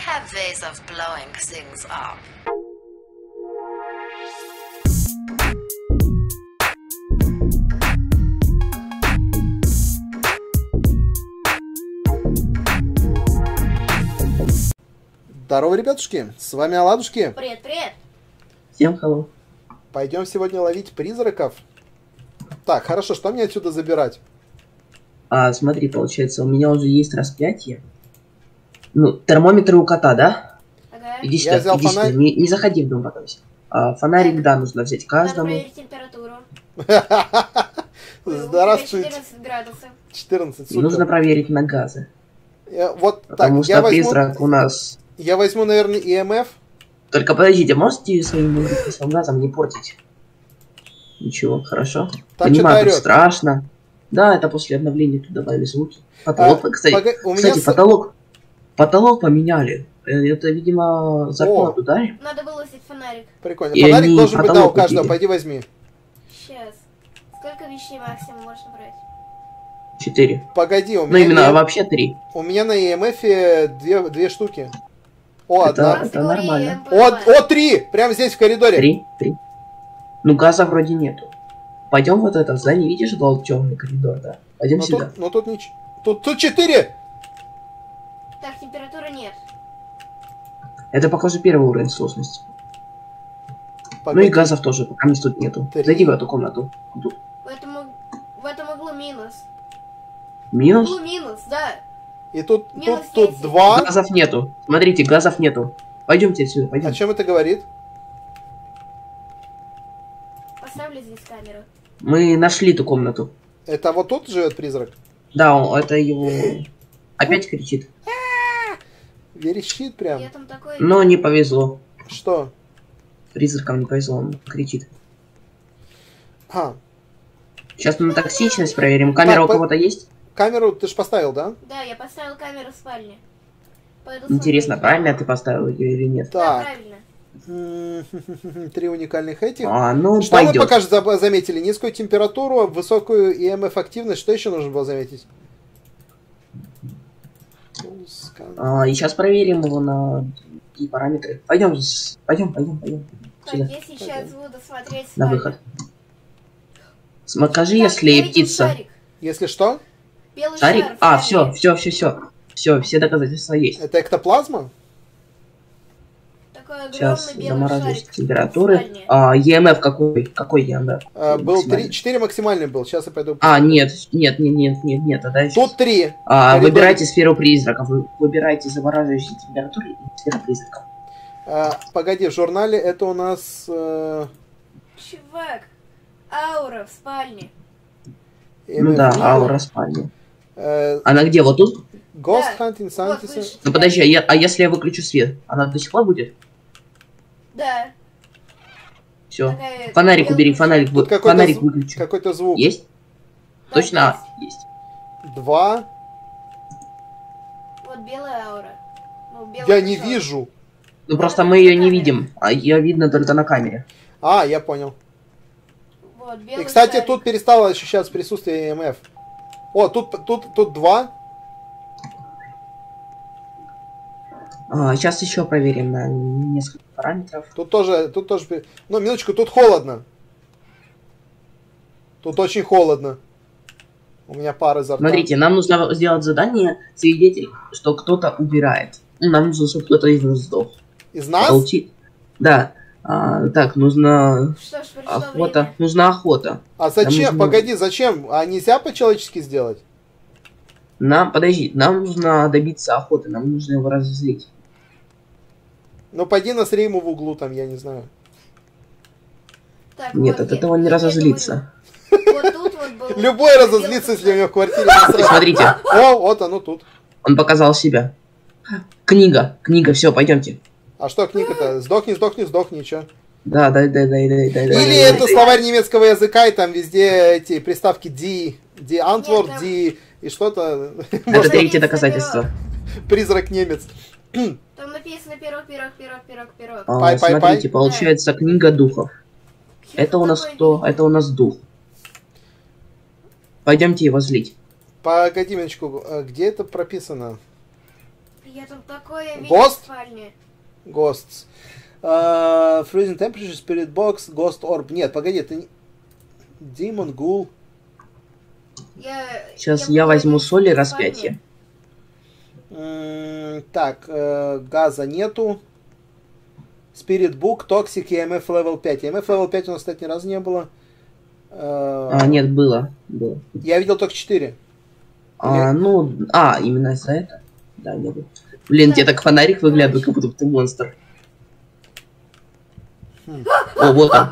have ways of blowing things up. Здорово, ребятушки, с вами Оладушки. Привет, привет. Всем hello. Пойдем сегодня ловить призраков. Так, хорошо, что мне отсюда забирать? А, смотри, получается, у меня уже есть распятие. Ну, термометры у кота, да? Ага. Иди Я сюда, взял иди фонарь. сюда. Не, не заходи в дом потом. А, фонарик, да, нужно взять Надо каждому. проверить температуру. Здравствуйте. 14 градусов. 14, И супер. нужно проверить на газы. Я- вот так, Потому я что возьму, призрак у нас... я возьму, наверное, ИМФ. Только подождите, можете своим углекислым газом не портить? Ничего, хорошо. Там Понимаю, тут страшно. Да, это после обновления тут добавили звуки. Потолок, А, кстати, пога- у меня кстати, с- потолок. Потолок поменяли. Э, Это, видимо, зарплату дали. Надо было взять фонарик. Прикольно. И Фонарик они должен быть, да, у каждого. купили. Пойди возьми. Сейчас. Сколько вещей максимум можно брать? Четыре. Погоди, у Ну, меня, именно на- вообще три. у меня на ИМФ две, две штуки. О, Это- одна. это нормально. О, о, три! Прямо здесь, в коридоре. Три? Три. Ну, газа вроде нету. Пойдем вот это здание, видишь, был темный коридор, да? Пойдем Но сюда. тут, но тут ничего. Тут, тут четыре! Так, температуры нет. Это, похоже, первый уровень сложности. Ну Погоди. и газов тоже, пока мест тут нету. Три. Зайди в эту комнату. Тут. В этом, в этом углу минус. В Минус? углу минус, да. И тут, Минус тут, тут два. Газов нету. Смотрите, газов нету. Пойдемте отсюда, О пойдем. чем это говорит? Поставлю здесь камеру. Мы нашли ту комнату. Это вот тут живет призрак? Да, он, это его... Опять кричит. Верещит прям. Такой... Но не повезло. Что? Призракам не повезло, он кричит. А, Сейчас мы на токсичность проверим. Камера Так, у по- кого-то есть? камеру ты ж поставил, да? Да, я поставил камеру в спальне. Пойду Интересно, смотреть. правильно ты поставил ее или нет? Да, Так. правильно. М, Три уникальных этих. А, ну, Что пойдет. пока что заб- заметили? Низкую температуру, высокую ИМФ активность. Что еще нужно было заметить? А, и сейчас проверим его на какие параметры. Пойдем, пойдем, пойдем, пойдем. Так, Сюда, я сейчас буду смотреть на выход. Скажи, Так, если птица. шарик. Если что, Белый Шарик? шар в А, все, все, все, все. Все, все доказательства есть. это эктоплазма? Такой Сейчас в температуры. спальне. А, EMF какой? Какой EMF? А, был Максимальный. три, четыре максимальный был. Сейчас я пойду. А, нет, нет, нет, нет, нет, нет, тогда еще. Тут три. А, коридоре. выбирайте сферу призраков. Вы выбирайте замораживающие температуры и сферу призраков. А, погоди, в журнале это у нас... э, Чувак, аура в спальне. Ну EMF. да, аура спальни. Э, Она где? Вот тут? Ghost Да. Hunting Scientist. Ну подожди, а, я- а если я выключу свет? Она до сих пор будет? Да. Все. такая Фонарик белая убери, фонарик, Тут какой-то фонарик зв- выключу. Какой-то звук. Есть? Да, Точно? А, есть. есть. Два. Вот белая аура. Ну, белый Я не вижу. Ну просто мы ее не видим, а ее видно только на камере. А, я понял. Вот, белый И, кстати, шарик. тут перестало ощущаться присутствие EMF. О, тут, тут, тут два. А, сейчас еще проверим на несколько параметров. Тут тоже, тут тоже... Ну, минуточку, тут холодно. Тут очень холодно. У меня пар изо рта. Смотрите, нам нужно сделать задание свидетель, что кто-то убирает. Нам нужно, чтобы кто-то из нас сдох. Из нас? Молчит. Да. А, так, нужно Что ж, охота. время. Нужна охота. А зачем? нужно- Погоди, зачем? А нельзя по-человечески сделать? Нам, подожди, нам нужно добиться охоты, нам нужно его разозлить. Ну, пойди на ему в углу там, я не знаю. Так, Нет, вот от этого не я тебе разозлиться. говорю. Вот тут вот был... Любой разозлится, если у него в квартире. Смотрите, О, вот оно тут. он показал себя. Книга, книга, все, пойдемте. А что книга-то? Сдохни, сдохни, сдохни, чё? Да, да, да, да, да, да. Или это словарь немецкого языка, и там везде эти приставки die, die Antwort, die, и что-то. Это третье доказательство. призрак немец. Там написано пирог, пирог, пирог, пирог, пирог. А, Пай, пай, смотрите, пай. получается книга духов. Это у нас Такой кто? Это у нас дух. Пойдемте его злить. Погоди минуточку, а где это прописано? Я там такое видел Гост? в спальне. Ghosts. Uh, freezing Temperature, Spirit Box, Ghost Orb. Нет, погоди, это не... Demon Ghoul. Я, Сейчас был я возьму в соль и спальне. Так, э, газа нету. Spirit Book, Toxic и MF Level 5. MF Level 5 у нас, кстати, ни разу не было. Э, А, нет, было. было. Я видел только 4. А, ну, а, именно за это? Да, не было. Блин, тебе так фонарик выглядывает, как будто ты монстр. Хм. О, вот он.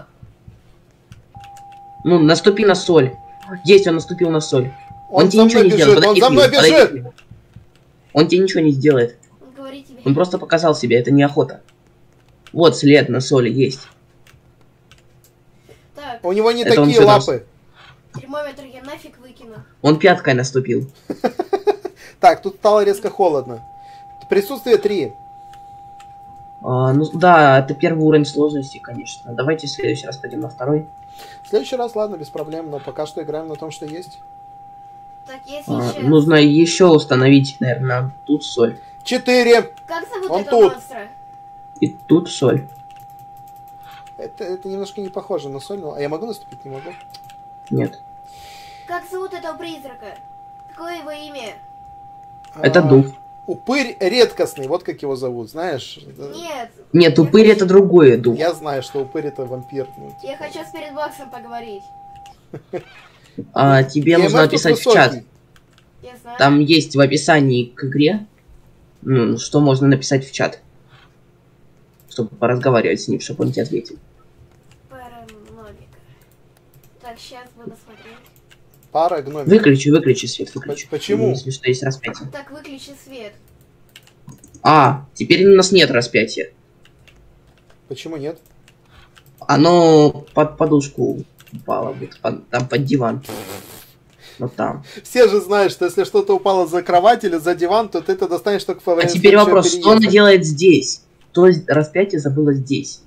Ну, наступи на соль. Есть, он наступил на соль. Он, Он тебе ничего не бежит, сделает. он Подойди за мной подойди бежит! нему. Он тебе ничего не сделает. Он тебе. Он просто показал себе, это не охота. Вот след на соли есть. Так, У него не Это такие лапы. термометр я нафиг выкину. Он пяткой наступил. Так, тут стало резко холодно. Присутствие 3. А, ну да, это первый уровень сложности, конечно. Давайте в следующий раз пойдем на второй. В следующий раз, ладно, без проблем, но пока что играем на том, что есть. Так, я А, сейчас... нужно еще установить, наверное, тут соль. 4. Как зовут Он этого тут. монстра? И тут соль. Это, это немножко не похоже на соль, но... А я могу наступить? Не могу. Нет. Как зовут этого призрака? Какое его имя? Это А, дух. Упырь редкостный, вот как его зовут, знаешь? Нет, Нет, упырь это другое дух. Я знаю, что упырь это вампир. ну, я хочу с передбоксом поговорить. А, тебе EMF нужно написать в чат. Я. Там есть в описании к игре, ну, что можно написать в чат. Чтобы поразговаривать с ним, чтобы он тебе ответил. Параномика. Так, сейчас буду смотреть. Пара гномик. Выключи, выключи свет, выключи. Почему? Если что, есть распятие. Так, выключи свет. А, теперь у нас нет распятия. Почему нет? Оно под подушку упало, вот, под- там под диван. Вот там. Все же знают, что если что-то упало за кровать или за диван, то ты это достанешь только во А теперь вопрос, что она переезда. делает здесь? То есть распятие забыла здесь.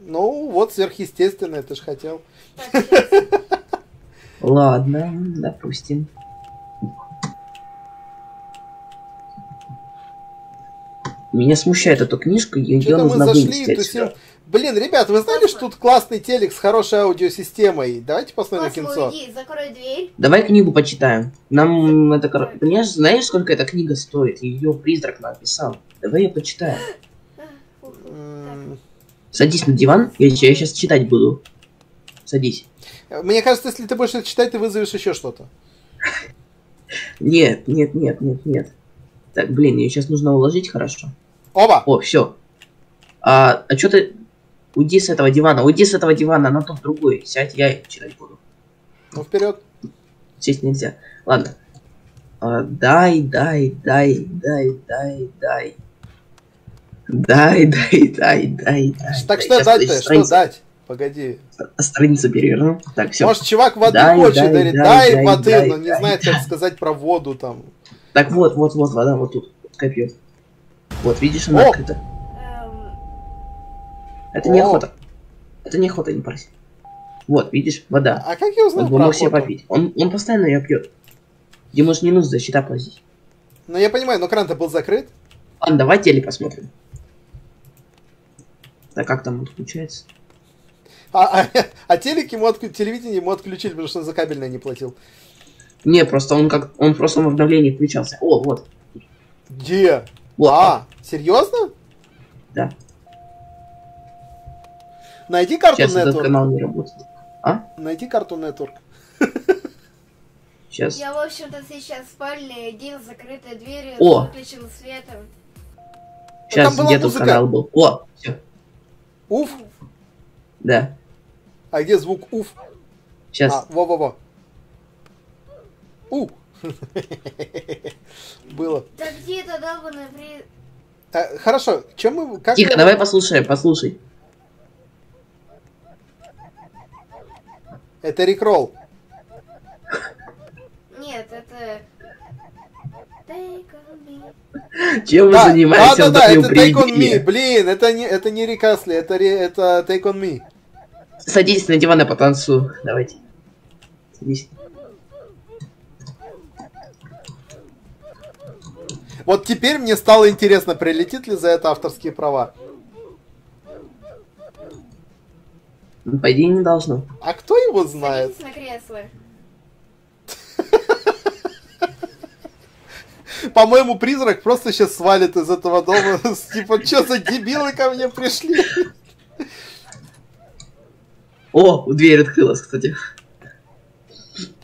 Ну, вот сверхъестественное, ты же хотел. Ладно, допустим. Меня смущает эта книжка, ее Что-то мы нужно зашли вынести отсюда. Блин, ребят, вы знали, что тут классный телек с хорошей аудиосистемой? Давайте посмотрим Космо, кинцо. закрой дверь. Давай книгу почитаем. Нам это... кор- Понимаешь, знаешь, сколько эта книга стоит? Ее призрак написал. Давай ее почитаем. Садись на диван, я, я сейчас читать буду. Садись. Мне кажется, если ты будешь это читать, ты вызовешь еще что-то. Нет, нет, нет, нет, нет. Так, блин, ее сейчас нужно уложить хорошо. Оба! О, все. А, а что ты... Уйди с этого дивана, уйди с этого дивана, на тот другой. Сядь, я читать буду. Ну, вперед. Сесть нельзя. Ладно. А, дай, дай, дай, дай, дай, дай. Дай, дай, дай, дай, дай. Так дай. что дать-то? Что дать? Погоди. Страницу переверну. Так, все. Может, чувак воды Дай, хочет, дай, говорит, дай, дай, дай, воды, дай, но не дай, знает, дай. как сказать про воду там. Так вот, вот, вот, вода, вот тут. Копье. Вот, видишь, она О! открыта. Это О! охота. Это не охота, не проси. Вот, видишь, вода. А как я узнал бы про мог себе попить. Он, он постоянно ее пьет. Ему же не нужно за счета платить. Ну, я понимаю, но кран-то был закрыт. Ладно, давай теле посмотрим. Так как там отключается? А, а, а телек ему отк- телевидение ему отключили, потому что он за кабельное не платил. Не, просто он как он просто в обновлении включался. О, вот. Где? Вот. А, серьезно? Да. Найди карту Сейчас этот Network. канал не работает. Найди карту Network. Сейчас. Я, в общем-то, сейчас в спальне один с закрытой дверью, О! с выключенным светом. Сейчас где тут канал был. О, все. Уф. Да. А где звук уф? Сейчас. А, во-во-во. У. Было. Да где это долбанный при... А, хорошо, чем мы... Как Тихо, мы- давай послушаем, послушай. Это рекролл. Нет, это... Take on me. Чем вы Да, занимаетесь? да, да, да, это Take on Me. Блин, это не, это не Рик Астли, это, ре- это Take on Me. Садись на диван и потанцую. Давайте. Садись. Вот теперь мне стало интересно, прилетит ли за это авторские права. Ну, по идее, не должно. А кто его знает? Садитесь на кресло. По-моему, призрак просто сейчас свалит из этого дома. Типа, что за дебилы ко мне пришли? О, дверь открылась, кстати.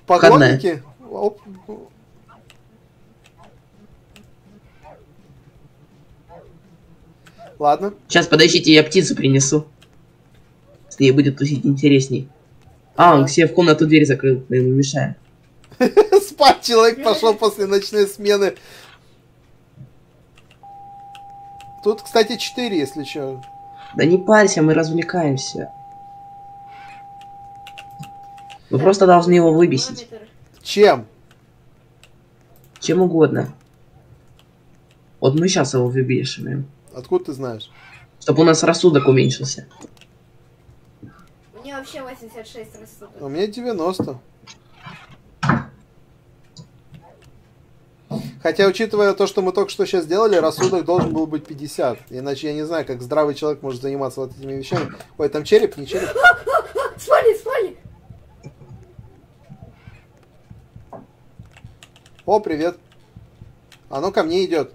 Поклонники? Ладно. Сейчас, подождите, я птицу принесу. С ней будет тусить интересней. А, он все в комнату дверь закрыл, мы ему мешаем. Спать человек пошел после ночной смены. Тут, кстати, 4, если что. Да не парься, мы развлекаемся. Вы просто должны его выбесить. Чем? Чем угодно. Вот мы сейчас его выбешиваем. Откуда ты знаешь? Чтобы у нас рассудок уменьшился. Вообще 86 рассудок. У меня 90. Хотя, учитывая то, что мы только что сейчас сделали, рассудок должен был быть 50. Иначе я не знаю, как здравый человек может заниматься вот этими вещами. Ой, там череп, не череп. Спали, спали! О, привет. Оно ко мне идет.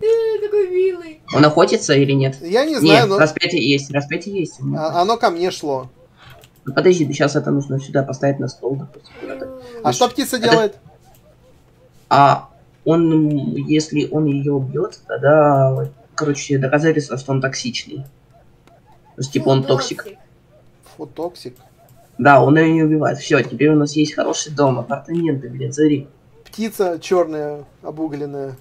Ты такой милый. Он охотится или нет? Я не знаю, Нет, но распятие есть, распятие есть. а- оно ко мне шло. Ну, подожди, сейчас это нужно сюда поставить на стол, допустим. куда-то. А что птица Это- делает? А он, если он ее убьет, тогда, короче, доказательство, что он токсичный. То есть, типа, он токсик. Фу, токсик. Да, он ее не убивает. Все, теперь у нас есть хороший дом, апартаменты, блин, смотри. Птица черная, обугленная.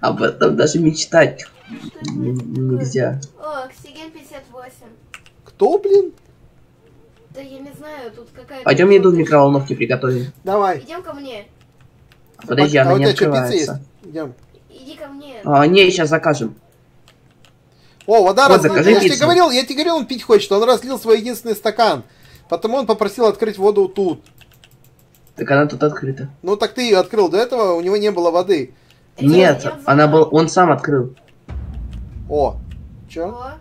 Об этом даже мечтать нельзя. О, оксиген 58. Кто, блин? Да я не знаю, тут какая-то... Пойдем еду в микроволновке приготовим. Давай. Идем ко мне. Подожди, а она у не тебя что, пицца есть? открывается. Идем. Иди ко мне. А, не, сейчас закажем. О, вода Вот, разлилась. закажи Я тебе говорил, я тебе говорил, он пить хочет. Он разлил свой единственный стакан. Потому он попросил открыть воду тут. Так она тут открыта. Ну так ты ее открыл. До этого у него не было воды. Идем, Нет, за она был, он сам открыл. О. Че? О,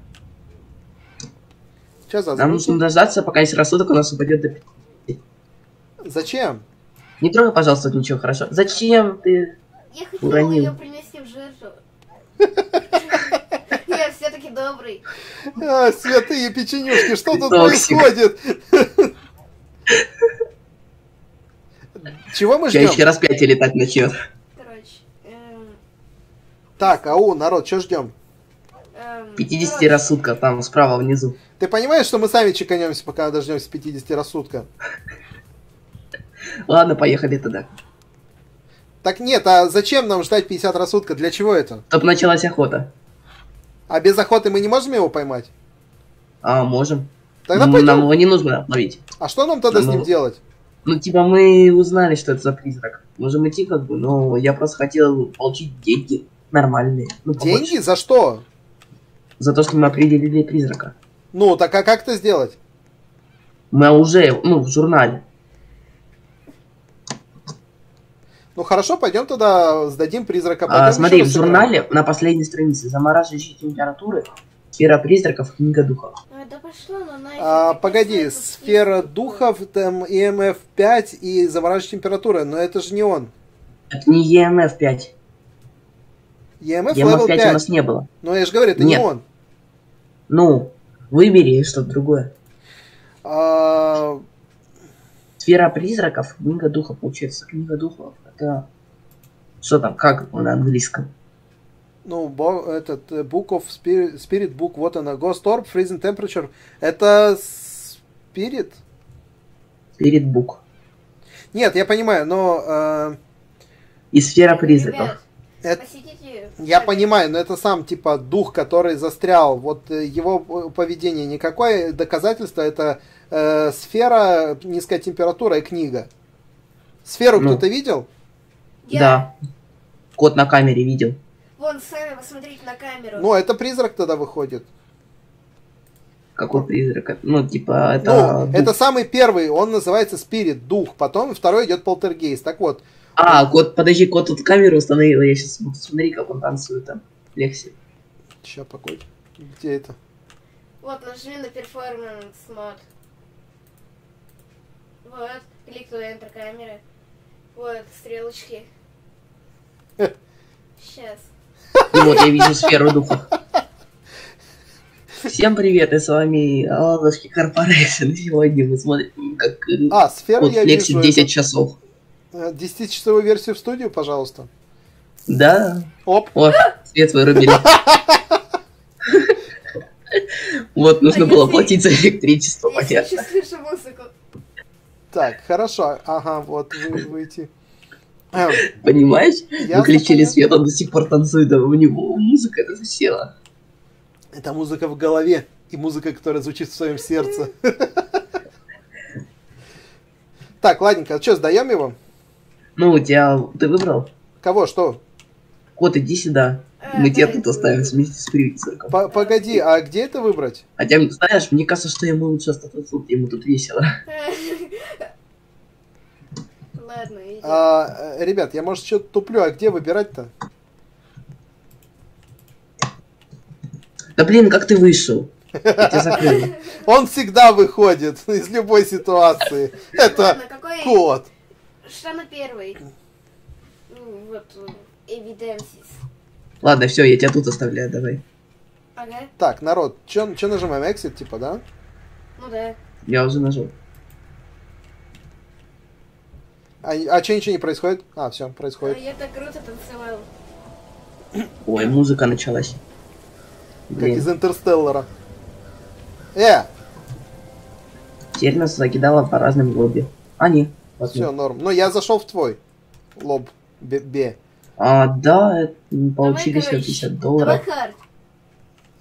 Сейчас Нам нужно дождаться, пока есть рассудок, у нас упадет до пяти. Зачем? Не трогай, пожалуйста, ничего, хорошо. Зачем ты? я хотела Уронил. ее принести в жертву. Я все-таки добрый. А, святые печенюшки, что тут происходит? Чего мы Сейчас еще ждем? раз пять летать начнет. Так, ау, народ, что ждем? эм, 50 короче, рассудка, там справа внизу. Ты понимаешь, что мы сами чеканемся, пока дождемся 50 рассудка? Ладно, поехали тогда. Так нет, а зачем нам ждать 50 рассудка? Для чего это? Чтоб началась охота. А без охоты мы не можем его поймать? А, можем. Тогда пойдем. Нам его не нужно ловить. А что нам тогда с Ну, ним делать? Ну, типа, мы узнали, что это за призрак. Можем идти как бы, но я просто хотел получить деньги нормальные. Ну, побольше. Деньги? За что? За то, что мы определили призрака. Ну, так а как это сделать? Мы уже, ну, в журнале. Ну хорошо, пойдем тогда сдадим призрака. А, смотри, в журнале на последней странице замораживающие температуры, сфера призраков, книга духов. Да пошло. А, погоди, сфера духов, там EMF 5 и замораживаающая температура, но это же не он. Это не EMF 5. EMF, EMF level 5 5. у нас не было. Ну я же говорю, это Нет. не он. Ну, выбери что-то другое. А, Сфера призраков, книга духов, получается. Книга духов, это... Что там, как на английском? ну, бо- этот э, Book of Spirit, Spirit Book, вот она, Ghost Orb, Freezing Temperature. Это Spirit? Spirit Book. Нет, я понимаю, но э, И сфера призраков. Это, посетите... я понимаю, но это сам типа дух, который застрял. Вот э, его э, поведение никакое доказательство. Это э, сфера, низкая температура и книга. Сферу Ну. кто-то видел? Я- Да. Кот на камере видел. Вон, сами посмотрите на камеру. Ну, это призрак тогда выходит. Какой призрак? Ну, типа, это... ну, дух. это самый первый, он называется спирит, дух. Потом второй идет полтергейст. Так вот, А, кот, подожди, кот тут камеру установил, я сейчас смотри, как он танцует там. Лекси. Ща, покой. Где это? Вот, нажми на перформанс мод. Вот, кликну Enter камеры. Вот, стрелочки. Сейчас. И вот я вижу сферу духа. Всем привет, и с вами Аладушки Корпорейшн. Сегодня мы смотрим, как э, А, сферу кот я флексит вижу. 10 часов. это, э, 10-часовую версию в студию, пожалуйста. Да. Оп. О, свет вырубили. Вот, нужно А было платить за электричество, Я понятно. сейчас слышу музыку. Так, хорошо. Ага, вот, вы, выйти. Эм, Понимаешь? Выключили свет, он до сих пор танцует, а у него музыка это засела. Это музыка в голове и музыка, которая звучит в своем сердце. Так, ладненько, что, сдаем его? Ну, у тебя... Ты выбрал? Кого, что? Кот, иди сюда. А, Мы тебя тут оставим вместе с призраком. По- Погоди, а где это выбрать? Хотя, знаешь, мне кажется, что ему лучше остаться тут, ему тут весело. Ладно, иди. А, э, ребят, я, может, что-то туплю, а где выбирать-то? Да блин, как ты вышел? Он всегда выходит из любой ситуации. Это кот. На первый? Ну, вот, evidences. Ладно, все, я тебя тут оставляю, давай. Ага, Так, народ, что нажимаем? Exit, типа, да? ну да. Я уже нажал. А, а что ничего не происходит? А, все, А происходит. я так круто танцевал. Ой, музыка началась. Как Блин, из Интерстеллара. Э, теперь нас закидало по разным лобби. А, вот все, норм. Но я зашел в твой лоб. Бе. бе. А, да, получили короче, 150 Давай долларов.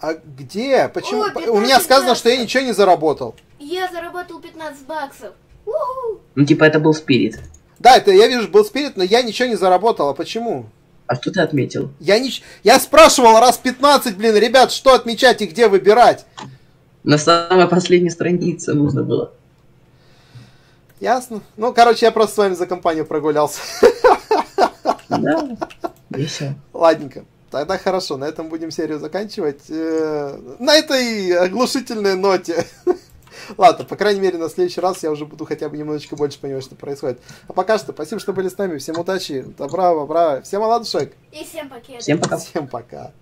А где? Почему? О, У 15 меня сказано, что я баксов. ничего не заработал. Я заработал 15 баксов. Ну, типа, это был спирит. Да, это я вижу, был спирит, но я ничего не заработал. А почему? А что ты отметил? Я не... Я спрашивал раз 15, блин, ребят, что отмечать и где выбирать. На самой последней странице нужно было. Ясно. Ну, короче, я просто с вами за компанию прогулялся. Да, весело. Ладненько. Тогда хорошо, на этом будем серию заканчивать. Э, На этой оглушительной ноте. Ладно, по крайней мере, на следующий раз я уже буду хотя бы немножечко больше понимать, что происходит. А пока что, спасибо, что были с нами. Всем удачи, добра, бобра. Всем оладушек. И всем пакетов. Всем пока. Всем пока.